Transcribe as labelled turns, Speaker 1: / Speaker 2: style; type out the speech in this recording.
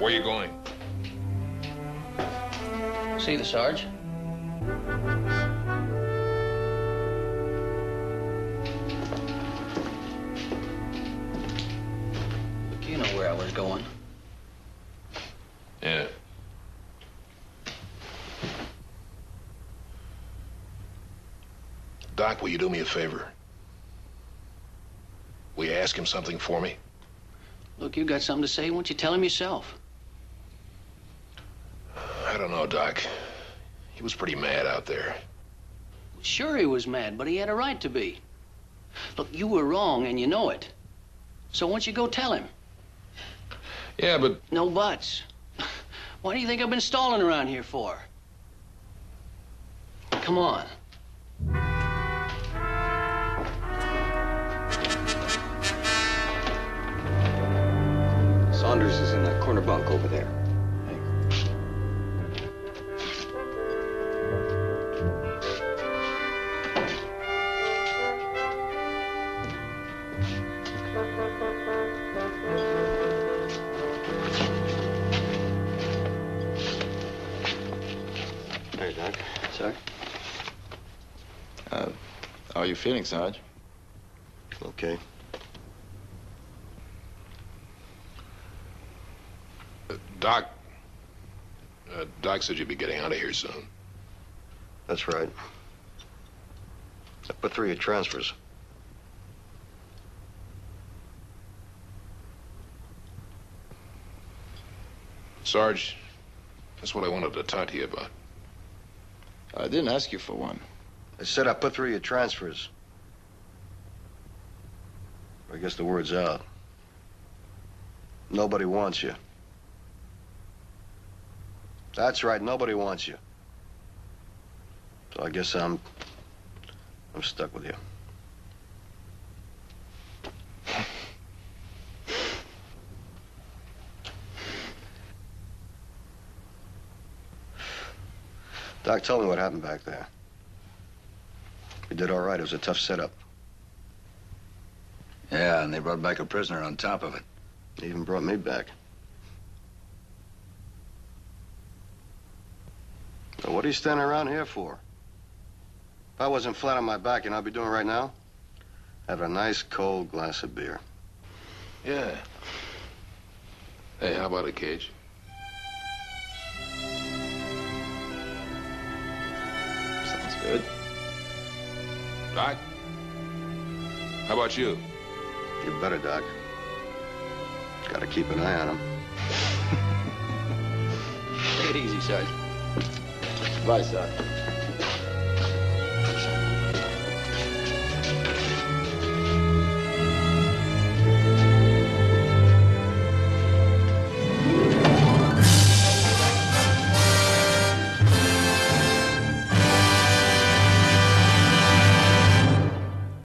Speaker 1: Where are you going?
Speaker 2: See the Sarge? You know where I was going.
Speaker 1: Yeah.
Speaker 3: Doc, will you do me a favor? Will you ask him something for me?
Speaker 2: Look, you've got something to say. Why don't you tell him yourself?
Speaker 3: I don't know, Doc. He was pretty mad out there.
Speaker 2: Sure, he was mad, but he had a right to be. Look, you were wrong, and you know it. So why don't you go tell him?
Speaker 1: Yeah, but
Speaker 2: No buts. What do you think I've been stalling around here for? Come on.
Speaker 4: Saunders is in that corner bunk over there. Hey, Doc.
Speaker 2: Sir?
Speaker 5: Uh, how are you feeling, Sarge?
Speaker 4: Okay.
Speaker 3: Doc, uh, Doc said you'd be getting out of here soon.
Speaker 4: That's right. I put through your transfers.
Speaker 3: Sarge, that's what I wanted to talk to you about.
Speaker 5: I didn't ask you for one.
Speaker 4: I said I put through your transfers. I guess the word's out. Nobody wants you. That's right, nobody wants you. So I guess I'm... I'm stuck with you. Doc, tell me what happened back there. You did all right. It was a tough setup.
Speaker 5: Yeah, and they brought back a prisoner on top of it.
Speaker 4: They even brought me back. Well, what are you standing around here for? If I wasn't flat on my back, you know what I'd be doing right now? Have a nice cold glass of beer.
Speaker 3: Yeah. Hey, how about a
Speaker 5: Caje? Good.
Speaker 3: Doc? How about you?
Speaker 4: You better, Doc. Gotta keep an eye on him.
Speaker 2: Take it easy, Sarge.
Speaker 5: Bye, Sarge.